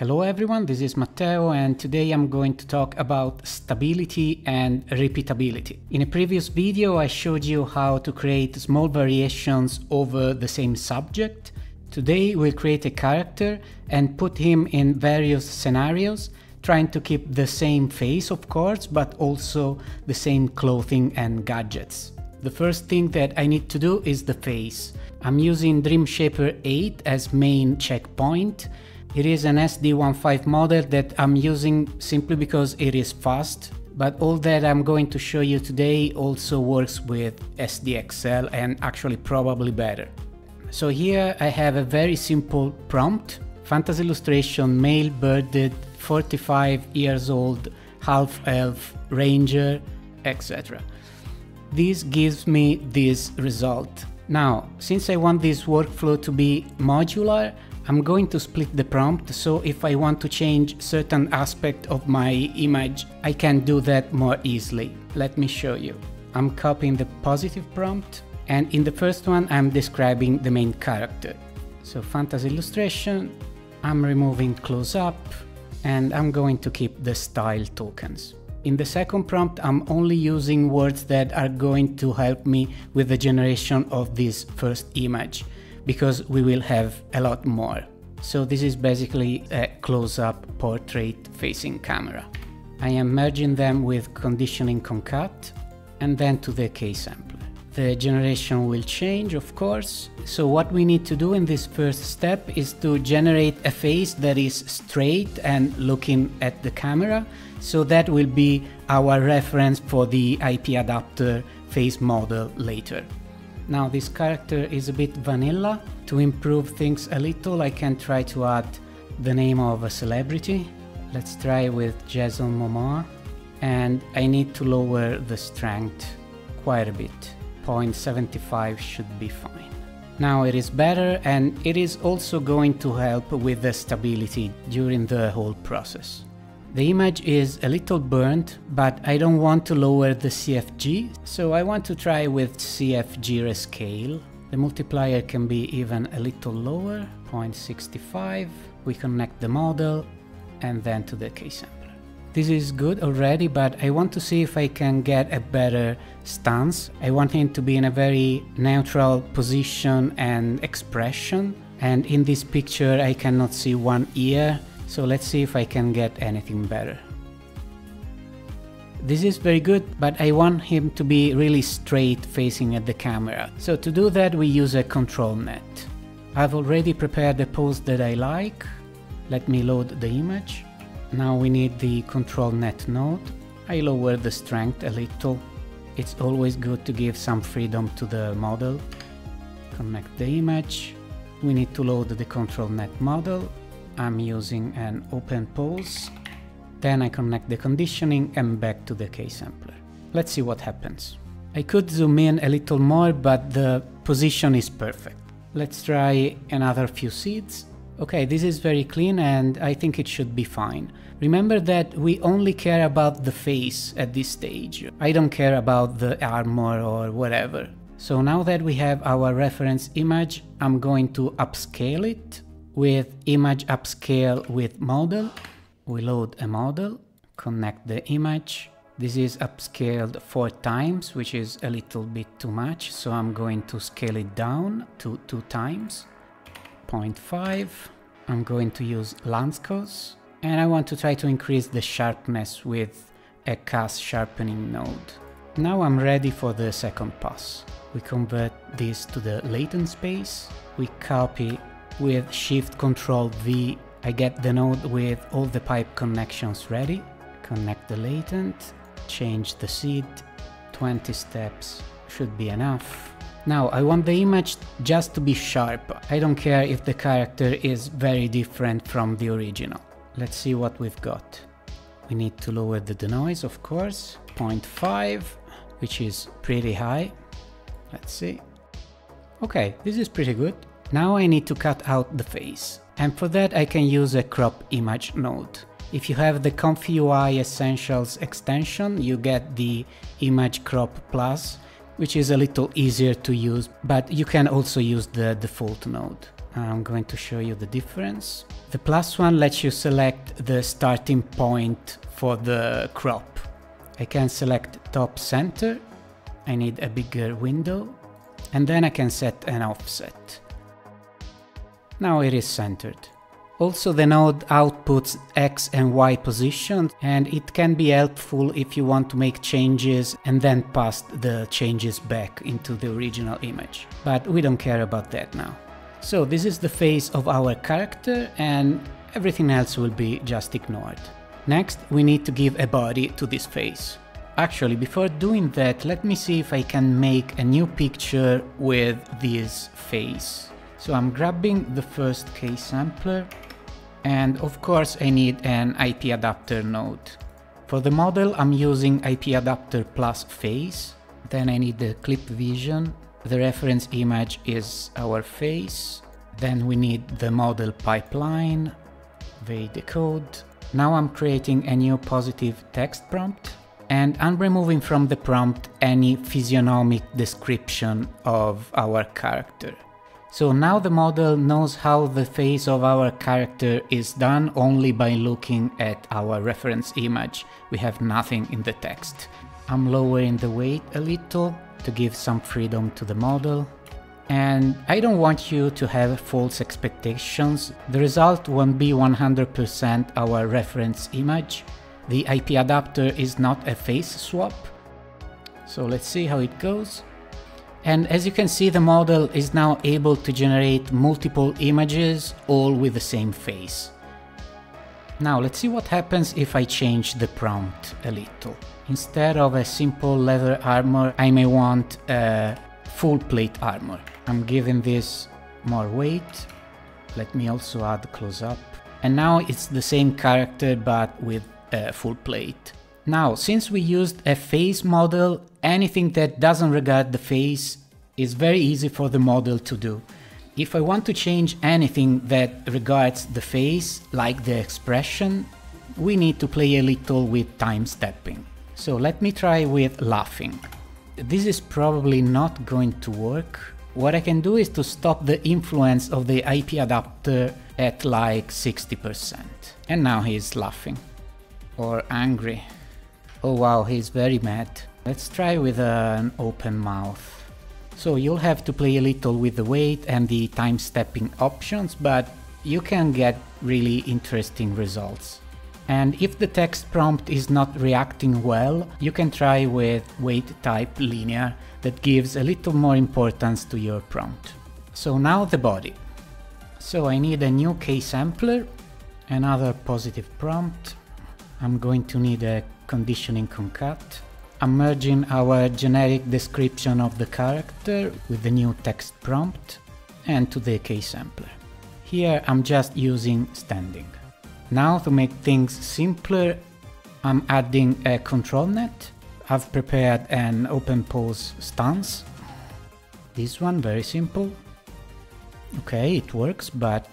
Hello everyone, this is Matteo and today I'm going to talk about stability and repeatability. In a previous video I showed you how to create small variations over the same subject. Today we'll create a character and put him in various scenarios, trying to keep the same face of course, but also the same clothing and gadgets. The first thing that I need to do is the face. I'm using Dreamshaper 8 as main checkpoint it is an SD15 model that I'm using simply because it is fast, but all that I'm going to show you today also works with SDXL and actually probably better. So here I have a very simple prompt, fantasy illustration male birded 45 years old half elf ranger etc. This gives me this result. Now, since I want this workflow to be modular, I'm going to split the prompt, so if I want to change certain aspect of my image, I can do that more easily. Let me show you. I'm copying the positive prompt, and in the first one I'm describing the main character. So fantasy illustration, I'm removing close up, and I'm going to keep the style tokens. In the second prompt, I'm only using words that are going to help me with the generation of this first image because we will have a lot more. So this is basically a close-up portrait facing camera. I am merging them with conditioning concat and then to the K-sampler. The generation will change, of course. So what we need to do in this first step is to generate a face that is straight and looking at the camera. So that will be our reference for the IP adapter face model later. Now this character is a bit vanilla. To improve things a little I can try to add the name of a celebrity. Let's try with Jason Momoa. And I need to lower the strength quite a bit. 0.75 should be fine. Now it is better and it is also going to help with the stability during the whole process. The image is a little burnt, but I don't want to lower the CFG, so I want to try with CFG rescale. The multiplier can be even a little lower, 0.65. We connect the model and then to the K-sampler. This is good already, but I want to see if I can get a better stance. I want him to be in a very neutral position and expression. And in this picture I cannot see one ear, so let's see if I can get anything better. This is very good, but I want him to be really straight facing at the camera. So to do that we use a control net. I've already prepared the pose that I like. Let me load the image. Now we need the control net node. I lower the strength a little. It's always good to give some freedom to the model. Connect the image. We need to load the control net model I'm using an open pose. Then I connect the conditioning and back to the K-sampler. Let's see what happens. I could zoom in a little more, but the position is perfect. Let's try another few seeds. Okay, this is very clean and I think it should be fine. Remember that we only care about the face at this stage. I don't care about the armor or whatever. So now that we have our reference image, I'm going to upscale it with image upscale with model. We load a model, connect the image. This is upscaled four times, which is a little bit too much. So I'm going to scale it down to two times, 0.5. I'm going to use Lanczos and I want to try to increase the sharpness with a CAS sharpening node. Now I'm ready for the second pass. We convert this to the latent space. We copy with Shift Control V, I get the node with all the pipe connections ready. Connect the latent, change the seed, 20 steps should be enough. Now I want the image just to be sharp. I don't care if the character is very different from the original. Let's see what we've got. We need to lower the denoise of course, 0.5, which is pretty high. Let's see. Okay, this is pretty good. Now I need to cut out the face. And for that I can use a crop image node. If you have the Comfy UI Essentials extension, you get the Image Crop Plus, which is a little easier to use, but you can also use the default node. I'm going to show you the difference. The plus one lets you select the starting point for the crop. I can select top center. I need a bigger window. And then I can set an offset. Now it is centered. Also the node outputs X and Y positions and it can be helpful if you want to make changes and then pass the changes back into the original image. But we don't care about that now. So this is the face of our character and everything else will be just ignored. Next we need to give a body to this face. Actually before doing that let me see if I can make a new picture with this face. So I'm grabbing the first K sampler and of course I need an IP adapter node. For the model I'm using IP adapter plus face, then I need the clip vision, the reference image is our face, then we need the model pipeline, the decode. Now I'm creating a new positive text prompt and I'm removing from the prompt any physiognomic description of our character. So now the model knows how the face of our character is done only by looking at our reference image. We have nothing in the text. I'm lowering the weight a little to give some freedom to the model. And I don't want you to have false expectations. The result won't be 100% our reference image. The IP adapter is not a face swap. So let's see how it goes. And as you can see, the model is now able to generate multiple images, all with the same face. Now let's see what happens if I change the prompt a little. Instead of a simple leather armor, I may want a full plate armor. I'm giving this more weight. Let me also add close up. And now it's the same character but with a full plate. Now, since we used a face model, anything that doesn't regard the face is very easy for the model to do. If I want to change anything that regards the face, like the expression, we need to play a little with time stepping. So let me try with laughing. This is probably not going to work. What I can do is to stop the influence of the IP adapter at like 60%. And now he's laughing. Or angry. Oh wow, he's very mad. Let's try with an open mouth. So you'll have to play a little with the weight and the time stepping options, but you can get really interesting results. And if the text prompt is not reacting well, you can try with weight type linear that gives a little more importance to your prompt. So now the body. So I need a new K sampler, another positive prompt. I'm going to need a conditioning concat. I'm merging our generic description of the character with the new text prompt and to the K sampler. Here I'm just using standing. Now to make things simpler, I'm adding a control net. I've prepared an open pose stance. This one very simple. Okay, it works, but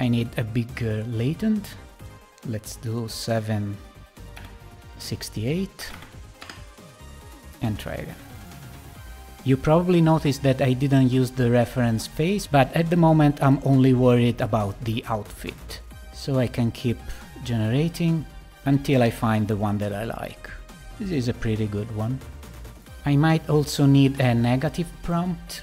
I need a bigger latent. Let's do 7 68 and try again. You probably noticed that I didn't use the reference face, but at the moment I'm only worried about the outfit. So I can keep generating until I find the one that I like. This is a pretty good one. I might also need a negative prompt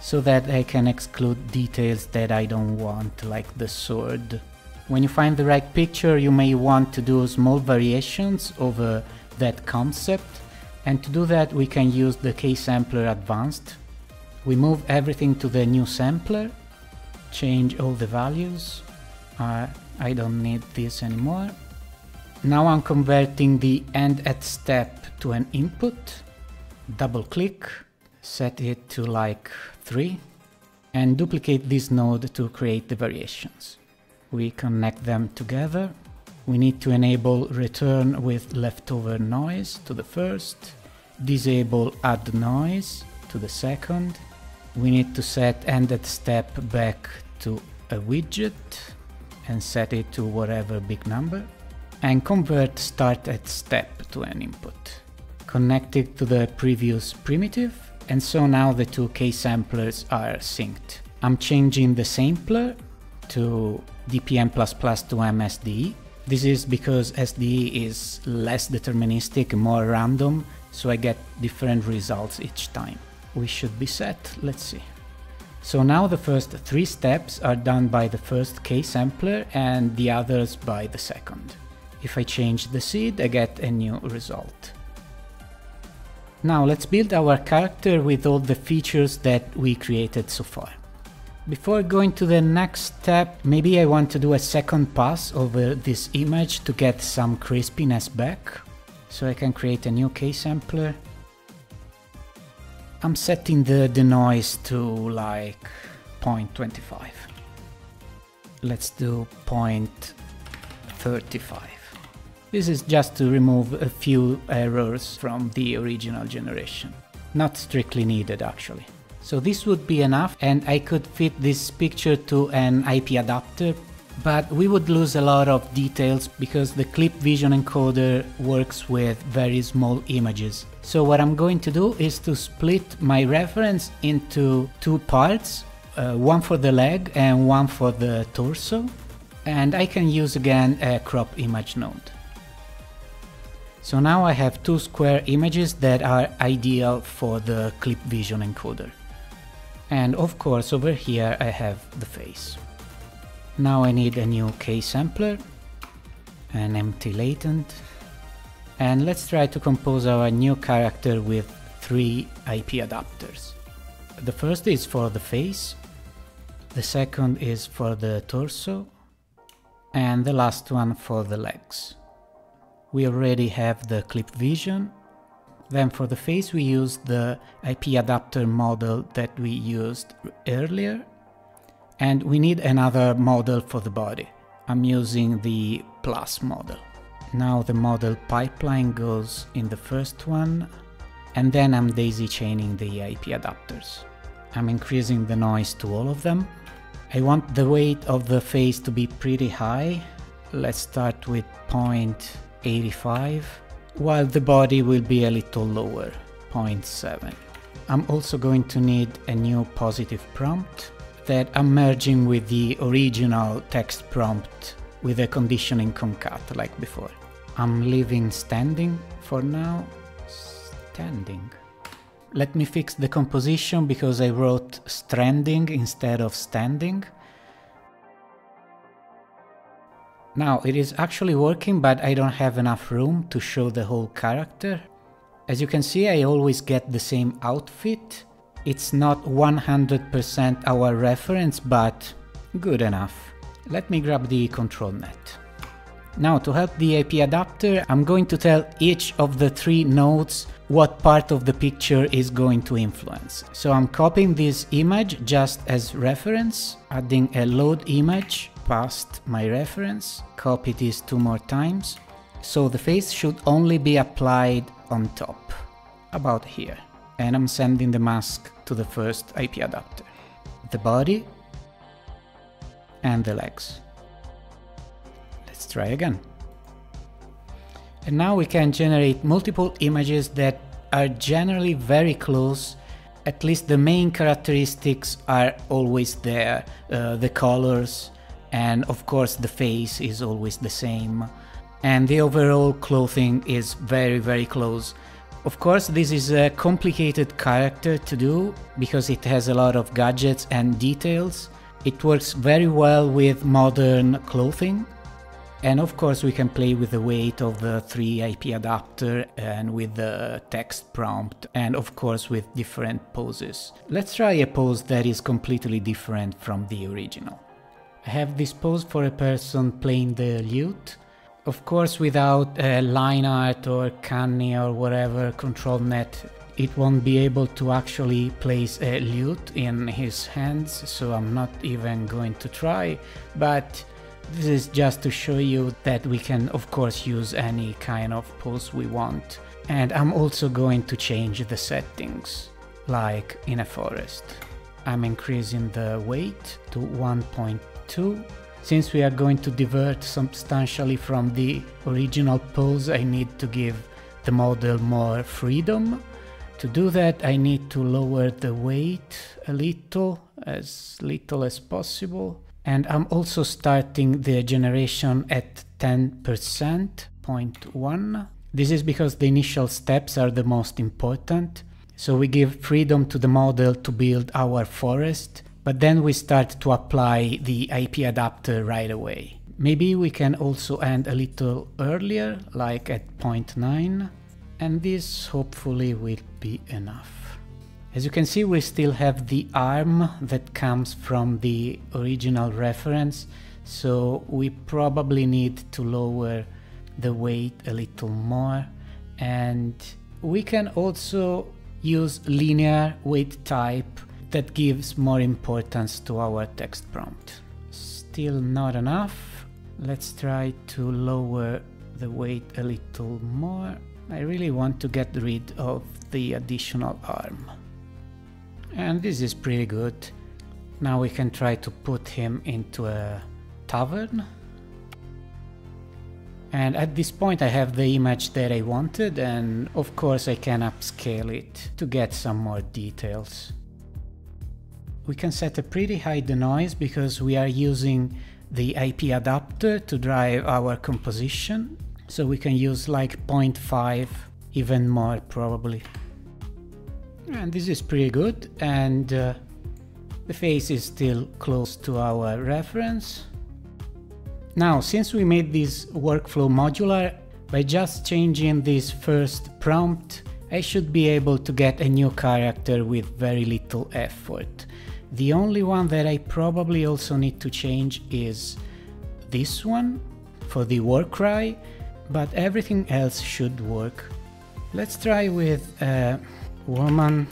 so that I can exclude details that I don't want, like the sword. When you find the right picture, you may want to do small variations over that concept. And to do that, we can use the K-Sampler Advanced. We move everything to the new sampler, change all the values. Uh, I don't need this anymore. Now I'm converting the end at step to an input. Double click, set it to like 3 and duplicate this node to create the variations we connect them together. We need to enable return with leftover noise to the first, disable add noise to the second. We need to set ended step back to a widget and set it to whatever big number and convert start at step to an input. Connect it to the previous primitive and so now the two K samplers are synced. I'm changing the sampler to DPM++ 2M SDE. This is because SDE is less deterministic, more random, so I get different results each time. We should be set, let's see. So now the first three steps are done by the first K-sampler and the others by the second. If I change the seed, I get a new result. Now let's build our character with all the features that we created so far. Before going to the next step, maybe I want to do a second pass over this image to get some crispiness back. So I can create a new K-sampler. I'm setting the denoise to like 0.25. Let's do 0.35. This is just to remove a few errors from the original generation. Not strictly needed actually. So this would be enough and I could fit this picture to an IP adapter but we would lose a lot of details because the clip vision encoder works with very small images. So what I'm going to do is to split my reference into two parts, uh, one for the leg and one for the torso and I can use again a crop image node. So now I have two square images that are ideal for the clip vision encoder. And of course over here I have the face. Now I need a new K-sampler, an empty latent, and let's try to compose our new character with three IP adapters. The first is for the face, the second is for the torso, and the last one for the legs. We already have the clip vision. Then for the face we use the IP adapter model that we used earlier. And we need another model for the body. I'm using the plus model. Now the model pipeline goes in the first one and then I'm daisy chaining the IP adapters. I'm increasing the noise to all of them. I want the weight of the face to be pretty high. Let's start with point 85, while the body will be a little lower, 0.7. I'm also going to need a new positive prompt that I'm merging with the original text prompt with a conditioning concat like before. I'm leaving standing for now. Standing. Let me fix the composition because I wrote stranding instead of standing. Now it is actually working but I don't have enough room to show the whole character. As you can see I always get the same outfit. It's not 100% our reference but good enough. Let me grab the control net. Now to help the IP adapter I'm going to tell each of the three nodes what part of the picture is going to influence. So I'm copying this image just as reference, adding a load image past my reference, copy this two more times. So the face should only be applied on top, about here. And I'm sending the mask to the first IP adapter. The body and the legs. Let's try again. And now we can generate multiple images that are generally very close at least the main characteristics are always there uh, the colors and of course the face is always the same and the overall clothing is very very close of course this is a complicated character to do because it has a lot of gadgets and details it works very well with modern clothing and of course we can play with the weight of the 3 IP adapter and with the text prompt and of course with different poses. Let's try a pose that is completely different from the original. Have this pose for a person playing the lute. Of course without a line art or canny or whatever control net it won't be able to actually place a lute in his hands so I'm not even going to try but this is just to show you that we can of course use any kind of pose we want and I'm also going to change the settings like in a forest. I'm increasing the weight to 1.2 since we are going to divert substantially from the original pose, I need to give the model more freedom. To do that, I need to lower the weight a little, as little as possible. And I'm also starting the generation at 10%, 0.1. This is because the initial steps are the most important. So we give freedom to the model to build our forest, but then we start to apply the IP adapter right away. Maybe we can also end a little earlier, like at 0.9, and this hopefully will be enough. As you can see, we still have the arm that comes from the original reference, so we probably need to lower the weight a little more. And we can also use linear weight type that gives more importance to our text prompt. Still not enough. Let's try to lower the weight a little more. I really want to get rid of the additional arm. And this is pretty good. Now we can try to put him into a tavern. And at this point I have the image that I wanted and of course I can upscale it to get some more details. We can set a pretty high denoise because we are using the IP adapter to drive our composition so we can use like 0.5, even more probably. And this is pretty good and uh, the face is still close to our reference. Now, since we made this workflow modular, by just changing this first prompt, I should be able to get a new character with very little effort. The only one that I probably also need to change is this one for the war cry, but everything else should work. Let's try with a woman,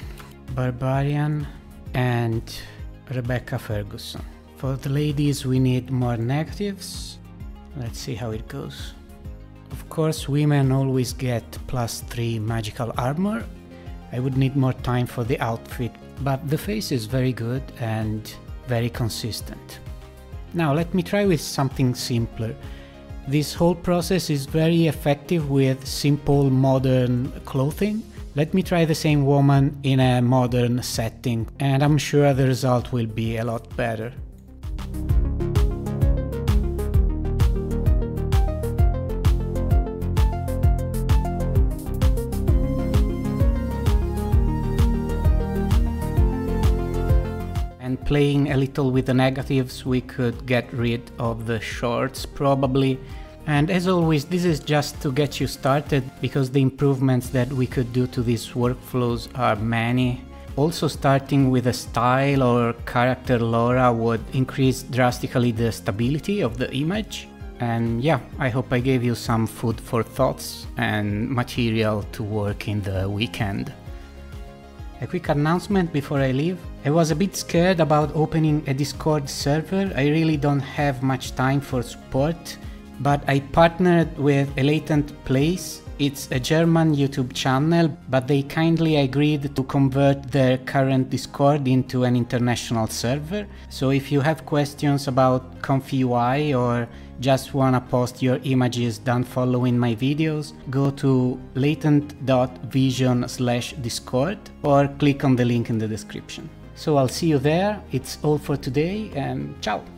barbarian and Rebecca Ferguson. For the ladies we need more negatives. Let's see how it goes. Of course women always get plus 3 magical armor. I would need more time for the outfit, but the face is very good and very consistent. Now let me try with something simpler. This whole process is very effective with simple modern clothing. Let me try the same woman in a modern setting and I'm sure the result will be a lot better. Playing a little with the negatives we could get rid of the shorts probably. And as always this is just to get you started because the improvements that we could do to these workflows are many. Also starting with a style or character lora would increase drastically the stability of the image. And yeah, I hope I gave you some food for thoughts and material to work in the weekend. A quick announcement before I leave. I was a bit scared about opening a Discord server, I really don't have much time for support, but I partnered with A Latent Place. It's a German YouTube channel, but they kindly agreed to convert their current Discord into an international server. So if you have questions about Comfy UI or just wanna post your images done following my videos, go to latent.vision slash discord or click on the link in the description. So I'll see you there, it's all for today and ciao!